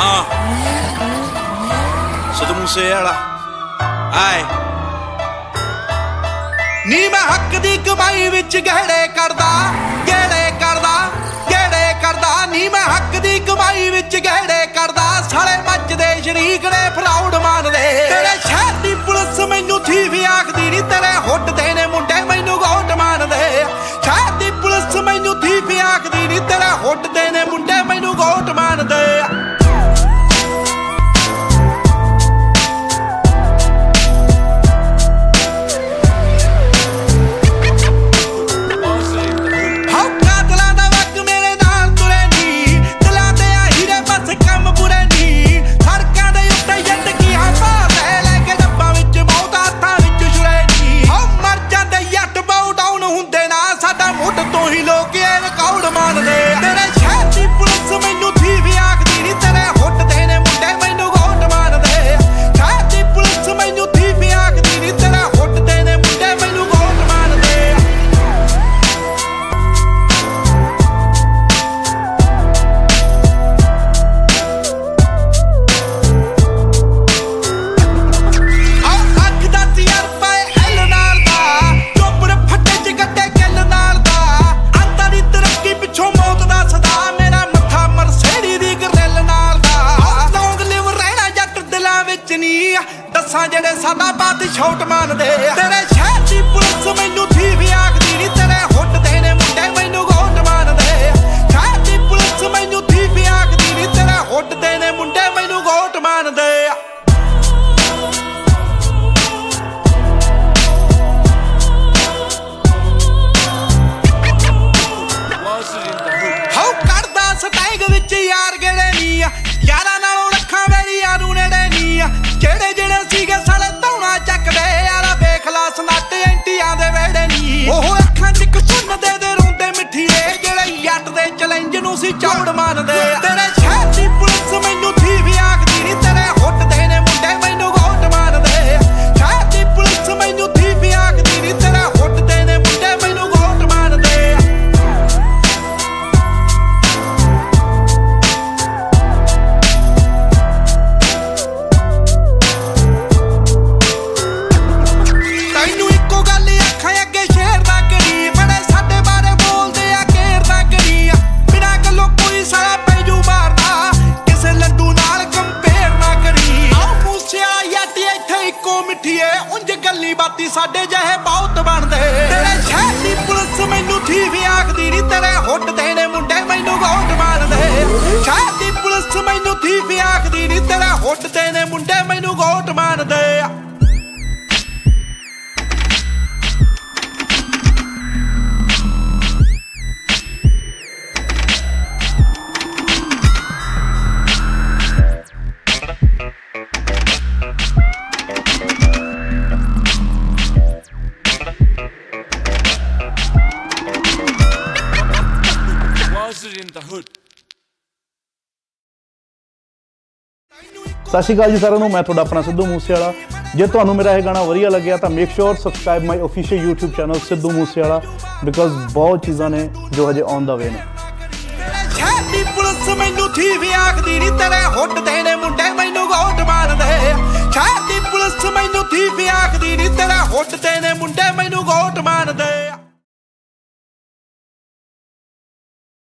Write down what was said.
ਹਾਂ। ਸਦ ਮੂਸੇ ਵਾਲਾ। ਆਏ। ਨੀ ਮੈਂ ਹੱਕ ਦੀ ਕਮਾਈ ਵਿੱਚ ਗਹਿੜੇ ਕਰਦਾ ਗਹਿੜੇ ਕਰਦਾ ਗਹਿੜੇ ਕਰਦਾ। ਨੀ ਮੈਂ ਹੱਕ ਦੀ ਕਮਾਈ ਵਿੱਚ ਗਹਿੜੇ ਕਰਦਾ, ਸਾਲੇ ਮੱਚਦੇ ਸ਼ਰੀਕ ਨੇ ਦੱਸਾਂ ਸਾਡਾ ਬਾਤ ਛੋਟ ਮੰਨਦੇ ਤੇਰੇ ਸ਼ਹਿਰ ਦੀ ਪੁਲਿਸ ਮੈਨੂੰ ਥੀ ਵੀ ਆਖਦੀ ਨਹੀਂ ਤੇਰੇ ਹੁੱਟ ਦੇ ਨੇ ਮੁੰਡੇ ਮੈਨੂੰ ਚੈਲੰਜ ਨੂੰ ਸੀ ਚੌੜ ਮੰਨਦੇ ਤੇਰੇ ਮਿੱਠੀਏ ਉਂਝ ਗੱਲੀ ਬਾਤੀ ਸਾਡੇ ਜਿਹੇ ਬਹੁਤ ਬਣਦੇ। ਤੇਰੇ ਸ਼ਹਿਰ ਦੀ ਪੁਲਿਸ ਮੈਨੂੰ ਥੀ ਵੀ ਆਖਦੀ ਨਹੀਂ ਤੇਰੇ ਹੁੱਟ ਦੇਣੇ ਮੁੰਡੇ ਮੈਨੂੰ ਗੋਟ ਮਾਰਦੇ। ਸ਼ਹਿਰ ਦੀ ਪੁਲਿਸ ਮੈਨੂੰ ਥੀ ਵੀ ਆਖਦੀ ਨਹੀਂ ਤੇਰੇ ਹੁੱਟ ਦੇਣੇ ਮੁੰਡੇ ਮੈਨੂੰ ਗੋਟ ਮਾਰਦੇ। Monster in the hood. ਸਤਿ ਸ਼੍ਰੀ ਅਕਾਲ ਜੀ ਸਾਰਿਆਂ ਨੂੰ ਮੈਂ ਤੁਹਾਡਾ ਆਪਣਾ ਸਿੱਧੂ ਮੂਸੇਵਾਲਾ। ਜੇ ਤੁਹਾਨੂੰ ਮੇਰਾ ਇਹ ਗਾਣਾ ਵਧੀਆ ਲੱਗਿਆ ਤਾਂ make sure subscribe my official YouTube channel Sidhu Moosewala because ਬਹੁਤ ਚੀਜ਼ਾਂ ਨੇ ਜੋ ਹਜੇ ਔਨ ਦਾ ਵੇ ਨੇ। ਦੀ ਪੁਲਿਸ ਮੈਨੂੰ ਥੀ ਵੀ ਆਖਦੀ ਨਹੀਂ ਤੇਰੇ ਹੁੱਟ ਦੇ ਨੇ ਮੁੰਡੇ ਮੈਨੂੰ ਗੋਟ ਮਾਰਦੇ ਦੀ ਪੁਲਿਸ ਮੈਨੂੰ ਥੀ ਵੀ ਆਖਦੀ ਨਹੀਂ ਤੇਰੇ ਹੁੱਟ ਦੇ ਨੇ ਮੁੰਡੇ ਮੈਨੂੰ ਗੋਟ ਮਾਰਦੇ